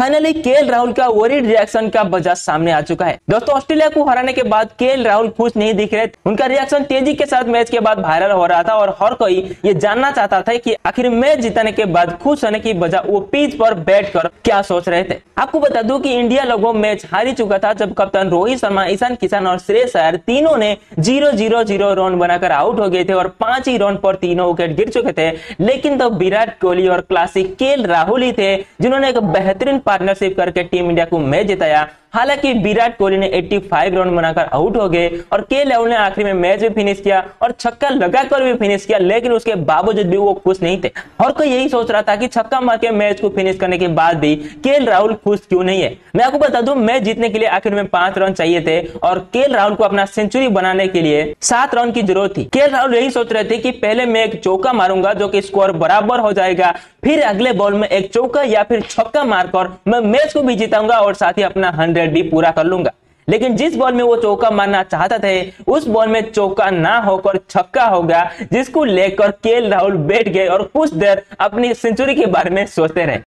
Finally के राहुल का worried reaction का वजह सामने आ चुका है। दोस्तों, ऑस्ट्रेलिया को हराने के बाद के राहुल खुश नहीं दिख रहे उनका रिएक्शन तेज़ी के साथ मैच के बाद वायरल हो रहा था और हर कोई ये जानना चाहता था कि आखिर मैच जीतने के बाद खुश होने की वजह वो पिच पर बैठ क्या सोच रहे थे। आपको बता दूँ कि इंडिया लोगों मैच हारी चुका था जब कप्तान रोहित शर्मा, ईशान किसान और श्रेयस अय्यर तीनों ने ज़ीरो ज़ीरो ज़ीरो रन बनाकर आउट हो गए थे और पाँच ही रन पर तीनों विकेट गिर चुके थे। लेकिन तब विराट कोहली और क्लासिक के राहुल ही थे, जिन्होंने एक बेहतरीन पार्टनरशिप करके टीम इंडिया को मैच जिताया। हालाँकि विराट कोहली ने 85 रन बनाकर आउट हो गए और के राहुल ने आखिरी में मैच भी फिनिश किया और छक्का लगाकर भी फिनिश किया, लेकिन उसके बावजूद भी वो खुश नहीं थे। और कोई यही सोच रहा था कि छक्का मार के मैच को फिनिश करने के बाद भी के राहुल खुश क्यों नहीं है? मैं आपको बता दूँ मैच जीतने के लिए आखिर में पाँच रन चाहिए थे और के राहुल को अपना सेंचुरी बनाने के लिए सात रन की ज़रूरत थी। के राहुल यही सोच रहे थे कि पहले मैं एक चौका मारूँगा जो कि स्कोर बराबर हो जाएगा, फिर अगले बॉल में एक चौका या फिर छक्का मारकर मैं मैच को भी जीताऊँगा और साथ ही अपना हंड्रेड भी पूरा कर लूँगा। लेकिन जिस बॉल में वो चौका मारना चाहता थे, उस बॉल में चौका ना होकर छक्का होगा, जिसको लेकर केएल राहुल बैठ गए और कुछ देर अपनी सेंचुरी के बारे में सोचते रहे।